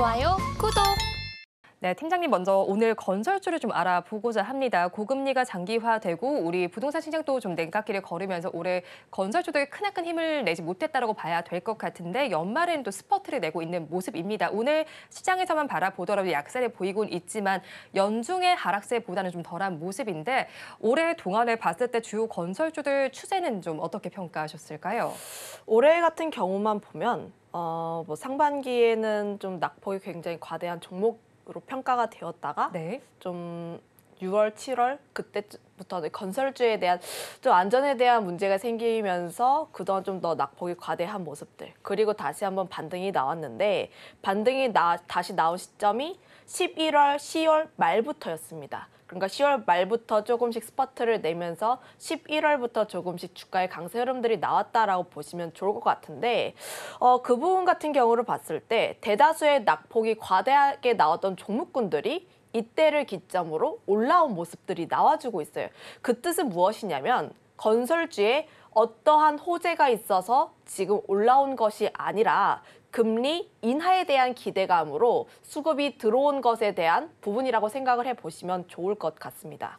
좋아요, 구독. 네, 팀장님 먼저 오늘 건설주를 좀 알아보고자 합니다. 고금리가 장기화되고 우리 부동산 시장도 좀 냉각기를 걸으면서 올해 건설주들이 크나큰 힘을 내지 못했다고 봐야 될 것 같은데 연말에는 또 스퍼트를 내고 있는 모습입니다. 오늘 시장에서만 바라보더라도 약세를 보이곤 있지만 연중의 하락세보다는 좀 덜한 모습인데 올해 동안을 봤을 때 주요 건설주들 추세는 좀 어떻게 평가하셨을까요? 올해 같은 경우만 보면 어, 뭐 상반기에는 좀 낙폭이 굉장히 과대한 종목으로 평가가 되었다가 네. 좀 6월, 7월 그때부터 건설주에 대한 좀 안전에 대한 문제가 생기면서 그동안 좀 더 낙폭이 과대한 모습들 그리고 다시 한번 반등이 나왔는데 반등이 나, 다시 나온 시점이 11월, 10월 말부터였습니다. 그러니까 10월 말부터 조금씩 스퍼트를 내면서 11월부터 조금씩 주가의 강세 흐름들이 나왔다라고 보시면 좋을 것 같은데 어, 그 부분 같은 경우를 봤을 때 대다수의 낙폭이 과대하게 나왔던 종목군들이 이때를 기점으로 올라온 모습들이 나와주고 있어요. 그 뜻은 무엇이냐면 건설주에 어떠한 호재가 있어서 지금 올라온 것이 아니라 금리 인하에 대한 기대감으로 수급이 들어온 것에 대한 부분이라고 생각을 해보시면 좋을 것 같습니다.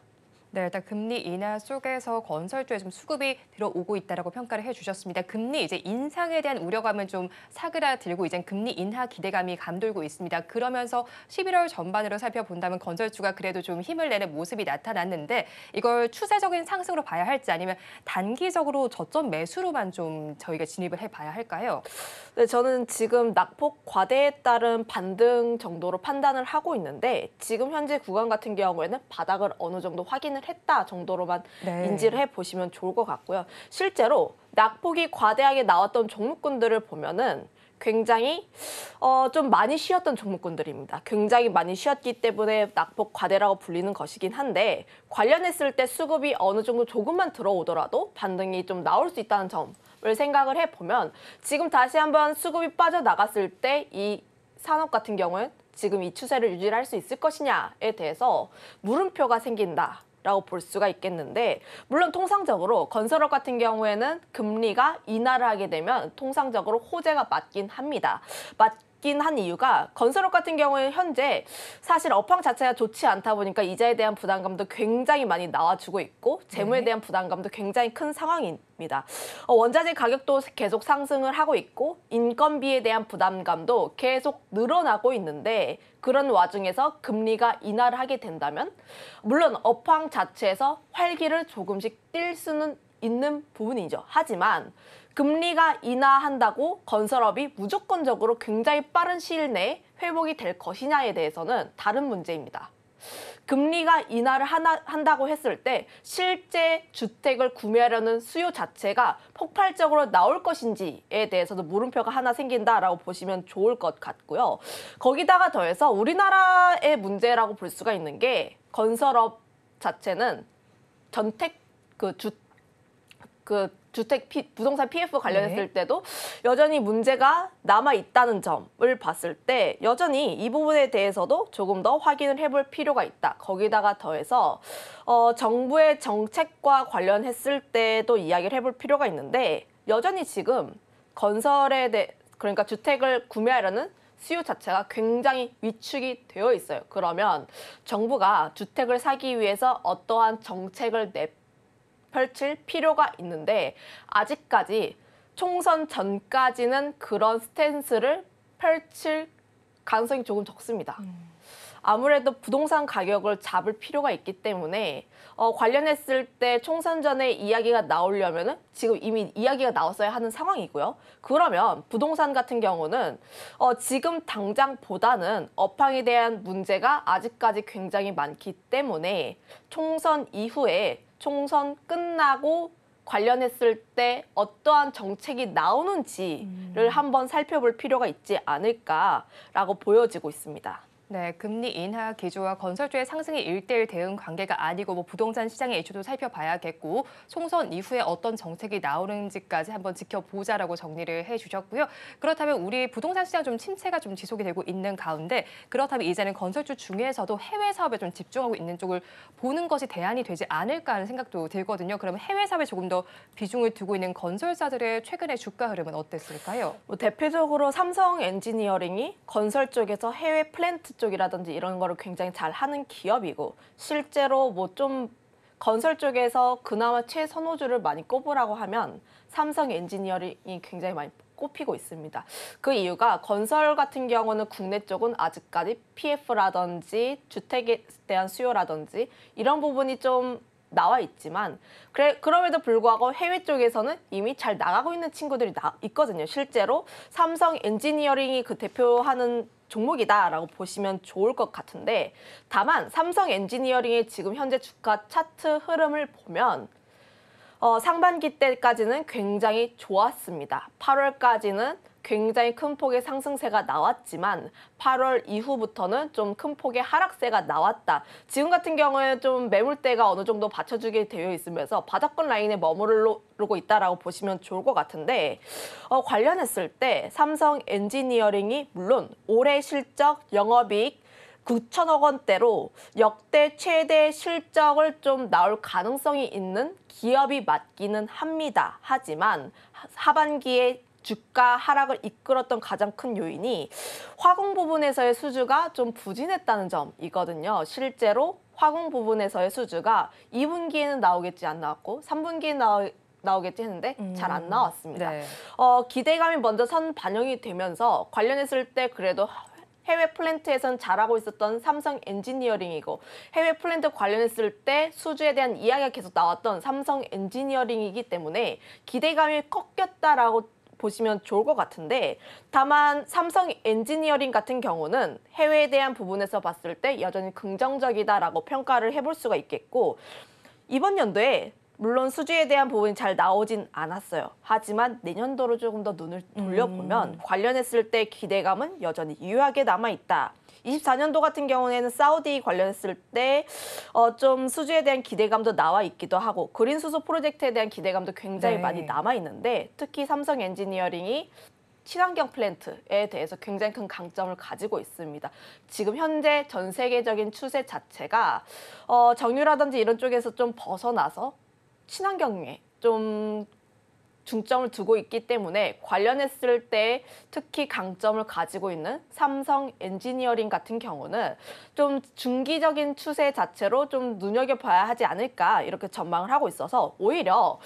네, 일단 금리 인하 속에서 건설주에 좀 수급이 들어오고 있다라고 평가를 해주셨습니다. 금리 이제 인상에 대한 우려감은 좀 사그라들고 이제 금리 인하 기대감이 감돌고 있습니다. 그러면서 11월 전반으로 살펴본다면 건설주가 그래도 좀 힘을 내는 모습이 나타났는데 이걸 추세적인 상승으로 봐야 할지 아니면 단기적으로 저점 매수로만 좀 저희가 진입을 해봐야 할까요? 네, 저는 지금 낙폭 과대에 따른 반등 정도로 판단을 하고 있는데 지금 현재 구간 같은 경우에는 바닥을 어느 정도 확인을 했다 정도로만 네. 인지를 해보시면 좋을 것 같고요. 실제로 낙폭이 과대하게 나왔던 종목군들을 보면은 굉장히 어, 좀 많이 쉬었던 종목군들입니다. 굉장히 많이 쉬었기 때문에 낙폭 과대라고 불리는 것이긴 한데 관련했을 때 수급이 어느 정도 조금만 들어오더라도 반등이 좀 나올 수 있다는 점을 생각을 해보면 지금 다시 한번 수급이 빠져나갔을 때 이 산업 같은 경우는 지금 이 추세를 유지할 수 있을 것이냐에 대해서 물음표가 생긴다. 라고 볼 수가 있겠는데 물론 통상적으로 건설업 같은 경우에는 금리가 인하를 하게 되면 통상적으로 호재가 맞긴 합니다. 맞 긴 한 이유가 건설업 같은 경우에는 현재 사실 업황 자체가 좋지 않다 보니까 이자에 대한 부담감도 굉장히 많이 나와주고 있고 재무에 네. 대한 부담감도 굉장히 큰 상황입니다. 어, 원자재 가격도 계속 상승을 하고 있고 인건비에 대한 부담감도 계속 늘어나고 있는데 그런 와중에서 금리가 인하를 하게 된다면 물론 업황 자체에서 활기를 조금씩 띨 수는 있는 부분이죠. 하지만 금리가 인하한다고 건설업이 무조건적으로 굉장히 빠른 시일 내에 회복이 될 것이냐에 대해서는 다른 문제입니다. 금리가 인하를 하나, 한다고 했을 때 실제 주택을 구매하려는 수요 자체가 폭발적으로 나올 것인지에 대해서도 물음표가 하나 생긴다라고 보시면 좋을 것 같고요. 거기다가 더해서 우리나라의 문제라고 볼 수가 있는 게 건설업 자체는 전택 그 주 그 주택 피, 부동산 PF 관련했을 네. 때도 여전히 문제가 남아 있다는 점을 봤을 때 여전히 이 부분에 대해서도 조금 더 확인을 해볼 필요가 있다. 거기다가 더해서 어, 정부의 정책과 관련했을 때도 이야기를 해볼 필요가 있는데 여전히 지금 건설에 대해 그러니까 주택을 구매하려는 수요 자체가 굉장히 위축이 되어 있어요. 그러면 정부가 주택을 사기 위해서 어떠한 정책을 내 펼칠 필요가 있는데 아직까지 총선 전까지는 그런 스탠스를 펼칠 가능성이 조금 적습니다. 아무래도 부동산 가격을 잡을 필요가 있기 때문에 어, 관련했을 때 총선 전에 이야기가 나오려면은 지금 이미 이야기가 나왔어야 하는 상황이고요. 그러면 부동산 같은 경우는 어, 지금 당장보다는 업황에 대한 문제가 아직까지 굉장히 많기 때문에 총선 이후에 총선 끝나고 관련했을 때 어떠한 정책이 나오는지를 한번 살펴볼 필요가 있지 않을까라고 보여지고 있습니다. 네, 금리 인하 기조와 건설주의 상승이 일대일 대응 관계가 아니고 뭐 부동산 시장의 이슈도 살펴봐야겠고 총선 이후에 어떤 정책이 나오는지까지 한번 지켜보자라고 정리를 해주셨고요. 그렇다면 우리 부동산 시장 좀 침체가 좀 지속이 되고 있는 가운데 그렇다면 이제는 건설주 중에서도 해외 사업에 좀 집중하고 있는 쪽을 보는 것이 대안이 되지 않을까 하는 생각도 들거든요. 그러면 해외 사업에 조금 더 비중을 두고 있는 건설사들의 최근의 주가 흐름은 어땠을까요? 뭐 대표적으로 삼성 엔지니어링이 건설 쪽에서 해외 플랜트 쪽이라든지 이런 거를 굉장히 잘 하는 기업이고 실제로 뭐 좀 건설 쪽에서 그나마 최선호주를 많이 꼽으라고 하면 삼성 엔지니어링이 굉장히 많이 꼽히고 있습니다. 그 이유가 건설 같은 경우는 국내 쪽은 아직까지 PF라든지 주택에 대한 수요라든지 이런 부분이 좀 나와 있지만 그래 그럼에도 불구하고 해외 쪽에서는 이미 잘 나가고 있는 친구들이 나, 있거든요. 실제로 삼성 엔지니어링이 그 대표하는 종목이다라고 보시면 좋을 것 같은데 다만 삼성 엔지니어링의 지금 현재 주가 차트 흐름을 보면 어, 상반기 때까지는 굉장히 좋았습니다. 8월까지는 굉장히 큰 폭의 상승세가 나왔지만 8월 이후부터는 좀 큰 폭의 하락세가 나왔다. 지금 같은 경우에 좀 매물대가 어느 정도 받쳐주게 되어 있으면서 바닥권 라인에 머무르고 있다라고 보시면 좋을 것 같은데 어, 관련했을 때 삼성 엔지니어링이 물론 올해 실적 영업이익 9천억 원대로 역대 최대 실적을 좀 나올 가능성이 있는 기업이 맞기는 합니다. 하지만 하- 하반기에 주가 하락을 이끌었던 가장 큰 요인이 화공 부분에서의 수주가 좀 부진했다는 점이거든요. 실제로 화공 부분에서의 수주가 2분기에는 나오겠지 안 나왔고 3분기에 나오, 나오겠지 했는데 잘안 나왔습니다. 네. 어, 기대감이 먼저 선 반영이 되면서 관련했을 때 그래도 해외 플랜트에선 잘하고 있었던 삼성 엔지니어링이고 해외 플랜트 관련했을 때 수주에 대한 이야기가 계속 나왔던 삼성 엔지니어링이기 때문에 기대감이 꺾였다라고 보시면 좋을 것 같은데 다만 삼성 엔지니어링 같은 경우는 해외에 대한 부분에서 봤을 때 여전히 긍정적이다라고 평가를 해볼 수가 있겠고 이번 연도에 물론 수주에 대한 부분이 잘 나오진 않았어요. 하지만 내년도로 조금 더 눈을 돌려보면 관련했을 때 기대감은 여전히 유효하게 남아 있다. 24년도 같은 경우에는 사우디 관련했을 때어좀 수주에 대한 기대감도 나와 있기도 하고 그린 수소 프로젝트에 대한 기대감도 굉장히 네. 많이 남아 있는데 특히 삼성 엔지니어링이 친환경 플랜트에 대해서 굉장히 큰 강점을 가지고 있습니다. 지금 현재 전 세계적인 추세 자체가 어, 정유라든지 이런 쪽에서 좀 벗어나서 친환경에 좀 중점을 두고 있기 때문에 관련했을 때 특히 강점을 가지고 있는 삼성 엔지니어링 같은 경우는 좀 중기적인 추세 자체로 좀 눈여겨봐야 하지 않을까 이렇게 전망을 하고 있어서 오히려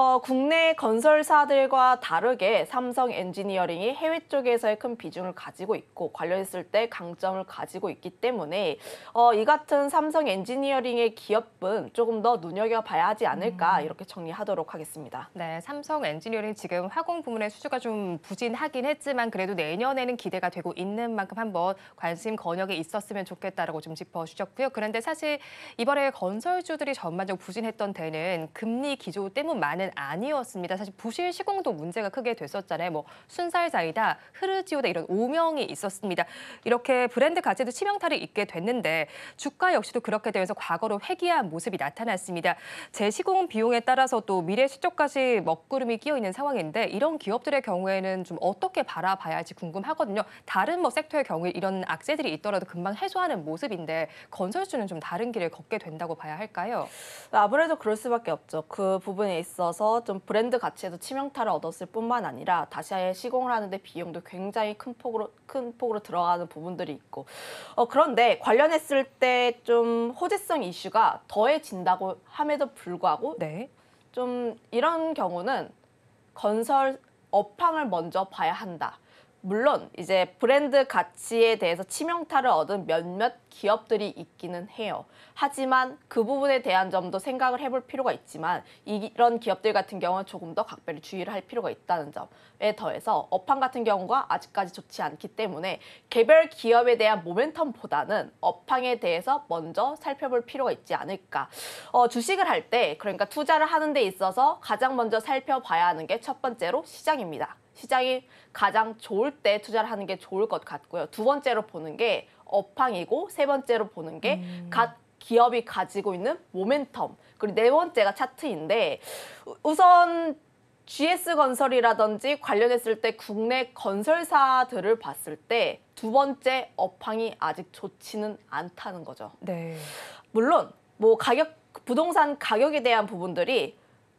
어, 국내 건설사들과 다르게 삼성 엔지니어링이 해외 쪽에서의 큰 비중을 가지고 있고 관련했을 때 강점을 가지고 있기 때문에 어, 이 같은 삼성 엔지니어링의 기업은 조금 더 눈여겨봐야 하지 않을까 이렇게 정리하도록 하겠습니다. 네, 삼성 엔지니어링 지금 화공 부문의 수주가 좀 부진하긴 했지만 그래도 내년에는 기대가 되고 있는 만큼 한번 관심 권역에 있었으면 좋겠다라고 좀 짚어주셨고요. 그런데 사실 이번에 건설주들이 전반적으로 부진했던 데는 금리 기조 때문만은 아니었습니다. 사실 부실 시공도 문제가 크게 됐었잖아요. 뭐 순살자이다, 흐르지오다 이런 오명이 있었습니다. 이렇게 브랜드 가치도 치명타를 입게 됐는데 주가 역시도 그렇게 되면서 과거로 회귀한 모습이 나타났습니다. 재시공 비용에 따라서 또 미래 실적까지 먹구름이 끼어 있는 상황인데 이런 기업들의 경우에는 좀 어떻게 바라봐야 할지 궁금하거든요. 다른 뭐 섹터의 경우에 이런 악재들이 있더라도 금방 해소하는 모습인데 건설주는 좀 다른 길을 걷게 된다고 봐야 할까요? 아무래도 그럴 수밖에 없죠. 그 부분에 있어서 좀 브랜드 가치에도 치명타를 얻었을 뿐만 아니라 다시 아예 시공을 하는데 비용도 굉장히 큰 폭으로 큰 폭으로 들어가는 부분들이 있고 어, 그런데 관련했을 때 좀 호재성 이슈가 더해진다고 함에도 불구하고 네. 좀 이런 경우는 건설 업황을 먼저 봐야 한다. 물론 이제 브랜드 가치에 대해서 치명타를 얻은 몇몇 기업들이 있기는 해요. 하지만 그 부분에 대한 점도 생각을 해볼 필요가 있지만 이런 기업들 같은 경우는 조금 더 각별히 주의를 할 필요가 있다는 점에 더해서 업황 같은 경우가 아직까지 좋지 않기 때문에 개별 기업에 대한 모멘텀보다는 업황에 대해서 먼저 살펴볼 필요가 있지 않을까. 어, 주식을 할 때 그러니까 투자를 하는 데 있어서 가장 먼저 살펴봐야 하는 게 첫 번째로 시장입니다. 시장이 가장 좋을 때 투자를 하는 게 좋을 것 같고요. 두 번째로 보는 게 업황이고 세 번째로 보는 게각 기업이 가지고 있는 모멘텀 그리고 네 번째가 차트인데 우- 우선 GS 건설이라든지 관련했을 때 국내 건설사들을 봤을 때 두 번째 업황이 아직 좋지는 않다는 거죠. 네. 물론 뭐 가격 부동산 가격에 대한 부분들이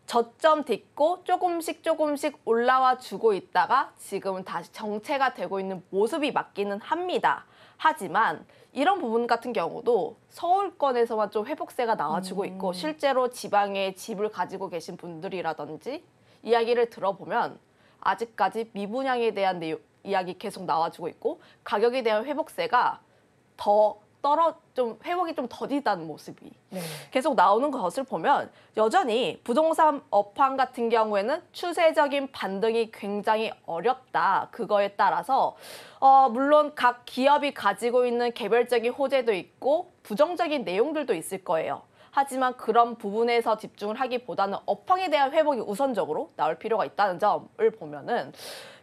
저점 딛고 조금씩 조금씩 올라와 주고 있다가 지금은 다시 정체가 되고 있는 모습이 맞기는 합니다. 하지만 이런 부분 같은 경우도 서울권에서만 좀 회복세가 나와주고 있고 실제로 지방에 집을 가지고 계신 분들이라든지 이야기를 들어보면 아직까지 미분양에 대한 내용, 이야기 계속 나와주고 있고 가격에 대한 회복세가 더 떨어 좀 회복이 좀 더디다는 모습이 네. 계속 나오는 것을 보면 여전히 부동산 업황 같은 경우에는 추세적인 반등이 굉장히 어렵다. 그거에 따라서 어, 물론 각 기업이 가지고 있는 개별적인 호재도 있고 부정적인 내용들도 있을 거예요. 하지만 그런 부분에서 집중을 하기보다는 업황에 대한 회복이 우선적으로 나올 필요가 있다는 점을 보면은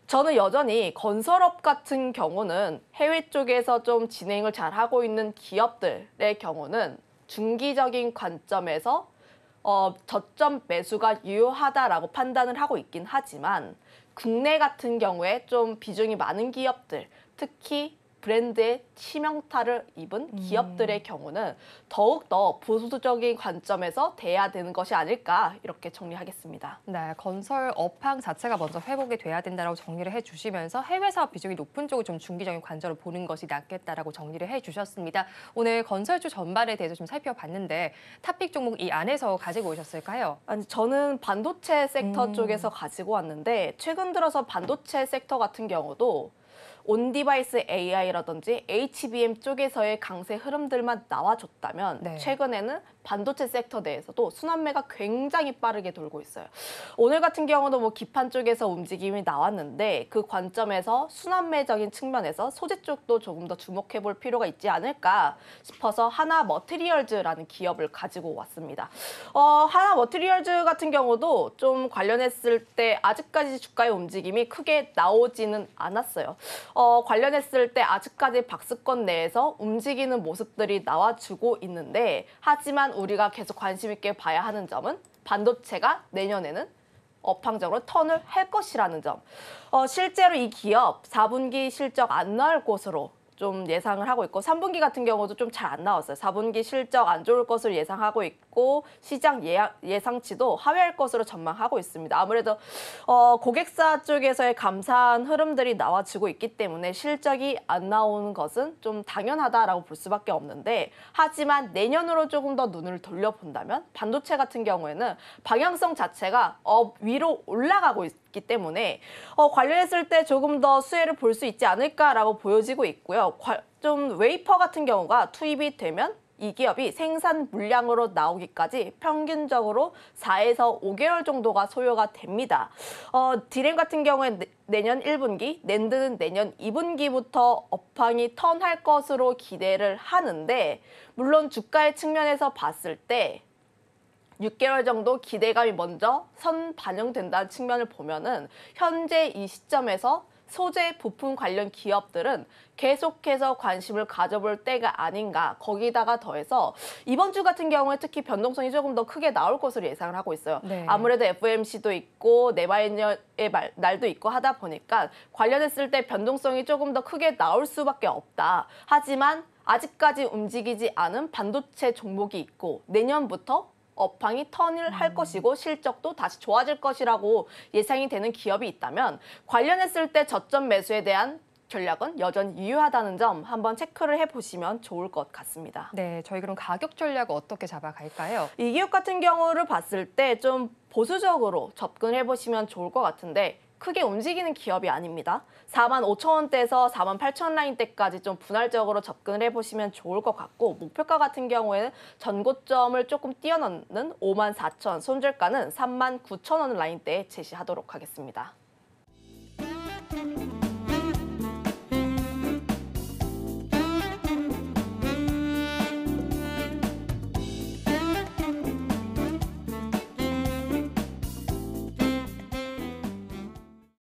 저는 여전히 건설업 같은 경우는 해외 쪽에서 좀 진행을 잘 하고 있는 기업들의 경우는 중기적인 관점에서 어, 저점 매수가 유효하다라고 판단을 하고 있긴 하지만 국내 같은 경우에 좀 비중이 많은 기업들, 특히 브랜드의 치명타를 입은 기업들의 경우는 더욱더 보수적인 관점에서 돼야 되는 것이 아닐까 이렇게 정리하겠습니다. 네, 건설 업황 자체가 먼저 회복이 돼야 된다고 정리를 해주시면서 해외 사업 비중이 높은 쪽을 좀 중기적인 관점을 보는 것이 낫겠다라고 정리를 해주셨습니다. 오늘 건설주 전반에 대해서 좀 살펴봤는데 top pick 종목 이 안에서 가지고 오셨을까요? 아니 저는 반도체 섹터 음. 쪽에서 가지고 왔는데 최근 들어서 반도체 섹터 같은 경우도 on-device AI라든지 HBM 쪽에서의 강세 흐름들만 나와줬다면 네. 최근에는 반도체 섹터 내에서도 순환매가 굉장히 빠르게 돌고 있어요. 오늘 같은 경우도 뭐 기판 쪽에서 움직임이 나왔는데 그 관점에서 순환매적인 측면에서 소재 쪽도 조금 더 주목해 볼 필요가 있지 않을까 싶어서 하나 머티리얼즈라는 기업을 가지고 왔습니다. 어, 하나 머티리얼즈 같은 경우도 좀 관련했을 때 아직까지 주가의 움직임이 크게 나오지는 않았어요. 어, 관련했을 때 아직까지 박스권 내에서 움직이는 모습들이 나와주고 있는데 하지만 우리가 계속 관심 있게 봐야 하는 점은 반도체가 내년에는 업황적으로 턴을 할 것이라는 점. 어, 실제로 이 기업 4분기 실적 안 나올 것으로 좀 예상을 하고 있고 3분기 같은 경우도 좀 잘 안 나왔어요. 4분기 실적 안 좋을 것으로 예상하고 있 고 시장 예상, 예상치도 하회할 것으로 전망하고 있습니다. 아무래도 어, 고객사 쪽에서의 감사한 흐름들이 나와지고 있기 때문에 실적이 안 나오는 것은 좀 당연하다라고 볼 수밖에 없는데 하지만 내년으로 조금 더 눈을 돌려본다면 반도체 같은 경우에는 방향성 자체가 어, 위로 올라가고 있기 때문에 어, 관련했을 때 조금 더 수혜를 볼 수 있지 않을까라고 보여지고 있고요. 과- 좀 웨이퍼 같은 경우가 투입이 되면 이 기업이 생산 물량으로 나오기까지 평균적으로 4에서 5개월 정도가 소요가 됩니다. 어, 디램 같은 경우에 내- 내년 1분기, 낸드는 내년 2분기부터 업황이 turn할 것으로 기대를 하는데 물론 주가의 측면에서 봤을 때 6개월 정도 기대감이 먼저 선 반영된다는 측면을 보면은 현재 이 시점에서 소재 부품 관련 기업들은 계속해서 관심을 가져볼 때가 아닌가. 거기다가 더해서 이번 주 같은 경우에 특히 변동성이 조금 더 크게 나올 것으로 예상을 하고 있어요. 네. 아무래도 FOMC도 있고 네바이너의 말- 날도 있고 하다 보니까 관련했을 때 변동성이 조금 더 크게 나올 수밖에 없다. 하지만 아직까지 움직이지 않은 반도체 종목이 있고 내년부터 업황이 턴을 할 것이고 실적도 다시 좋아질 것이라고 예상이 되는 기업이 있다면 관련했을 때 저점 매수에 대한 전략은 여전히 유효하다는 점 한번 체크를 해보시면 좋을 것 같습니다. 네, 저희 그럼 가격 전략 어떻게 잡아갈까요? 이 기업 같은 경우를 봤을 때 좀 보수적으로 접근해 보시면 좋을 것 같은데 크게 움직이는 기업이 아닙니다. 4만 5천 원대에서 4만 8천 라인대까지 좀 분할적으로 접근을 해보시면 좋을 것 같고 목표가 같은 경우에는 전고점을 조금 뛰어넘는 5만 4천, 손절가는 3만 9천 원 라인대에 제시하도록 하겠습니다.